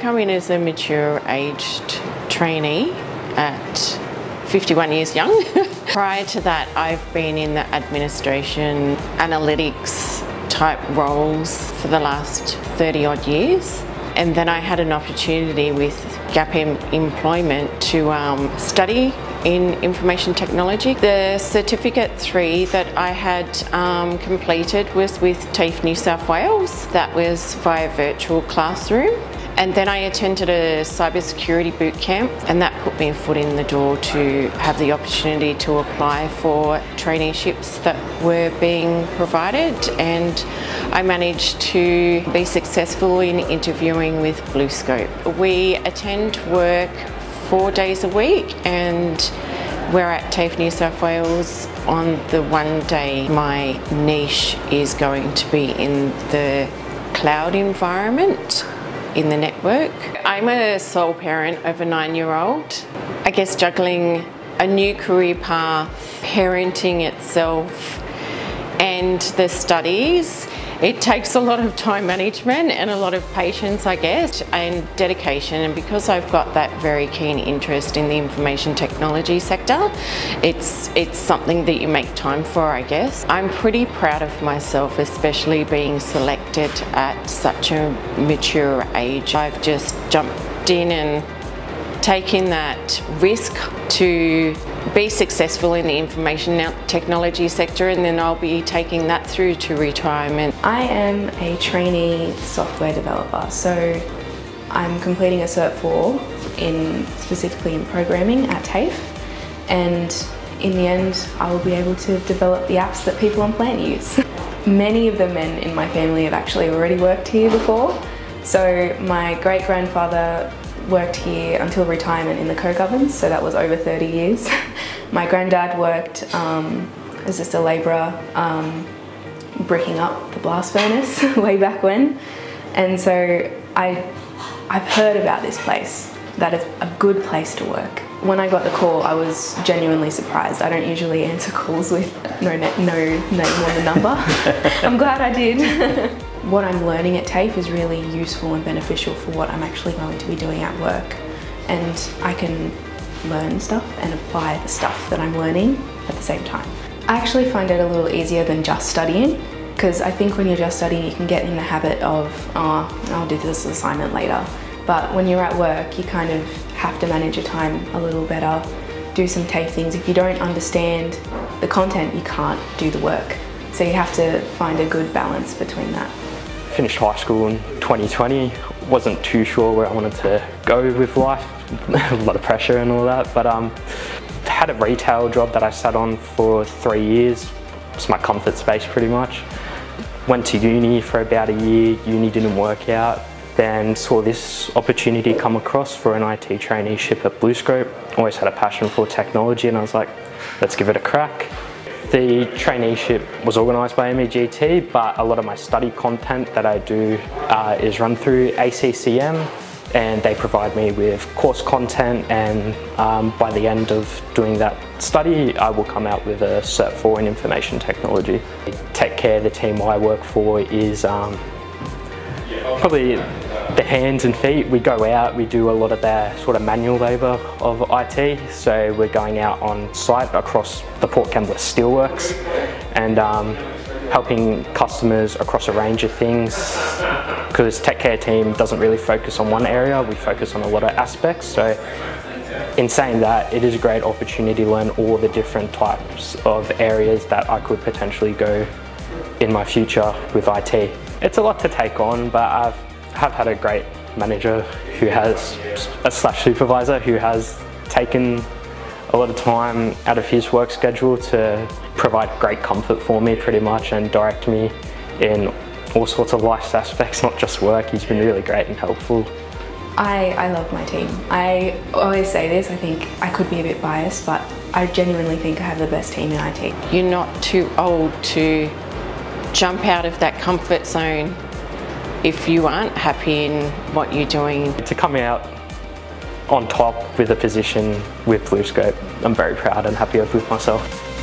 come in as a mature aged trainee at 51 years young. Prior to that, I've been in the administration, analytics type roles for the last 30 odd years. And then I had an opportunity with Gap Employment to um, study in information technology. The certificate three that I had um, completed was with TAFE New South Wales. That was via virtual classroom. And then I attended a cybersecurity boot camp, and that put me a foot in the door to have the opportunity to apply for traineeships that were being provided. And I managed to be successful in interviewing with BlueScope. We attend work four days a week, and we're at TAFE New South Wales on the one day. My niche is going to be in the cloud environment in the network. I'm a sole parent of a nine year old. I guess juggling a new career path, parenting itself, and the studies. It takes a lot of time management and a lot of patience, I guess, and dedication. And because I've got that very keen interest in the information technology sector, it's it's something that you make time for, I guess. I'm pretty proud of myself, especially being selected at such a mature age. I've just jumped in and taken that risk to be successful in the information technology sector and then I'll be taking that through to retirement. I am a trainee software developer so I'm completing a Cert 4 in specifically in programming at TAFE and in the end I will be able to develop the apps that people on plant use. Many of the men in my family have actually already worked here before so my great grandfather worked here until retirement in the coke ovens, so that was over 30 years. My granddad worked um, as just a labourer um, bricking up the blast furnace way back when. And so I, I've heard about this place, that it's a good place to work. When I got the call, I was genuinely surprised. I don't usually answer calls with no, no name on the number. I'm glad I did. What I'm learning at TAFE is really useful and beneficial for what I'm actually going to be doing at work. And I can learn stuff and apply the stuff that I'm learning at the same time. I actually find it a little easier than just studying because I think when you're just studying you can get in the habit of, oh, I'll do this assignment later. But when you're at work you kind of have to manage your time a little better, do some TAFE things. If you don't understand the content you can't do the work. So you have to find a good balance between that finished high school in 2020. Wasn't too sure where I wanted to go with life. a lot of pressure and all that, but um, had a retail job that I sat on for three years. It's my comfort space pretty much. Went to uni for about a year, uni didn't work out. Then saw this opportunity come across for an IT traineeship at BlueScope. Always had a passion for technology and I was like, let's give it a crack. The traineeship was organised by MEGT, but a lot of my study content that I do uh, is run through ACCM and they provide me with course content and um, by the end of doing that study I will come out with a Cert 4 in Information Technology. Tech Care, the team I work for, is um, probably hands and feet. We go out, we do a lot of the sort of manual labour of IT. So we're going out on site across the Port Kembla Steelworks and um, helping customers across a range of things because Tech Care team doesn't really focus on one area, we focus on a lot of aspects. So in saying that, it is a great opportunity to learn all the different types of areas that I could potentially go in my future with IT. It's a lot to take on, but I've have had a great manager who has, a slash supervisor who has taken a lot of time out of his work schedule to provide great comfort for me pretty much and direct me in all sorts of life aspects, not just work. He's been really great and helpful. I, I love my team. I always say this, I think I could be a bit biased, but I genuinely think I have the best team in IT. You're not too old to jump out of that comfort zone if you aren't happy in what you're doing. To come out on top with a position with BlueScope, I'm very proud and happy with myself.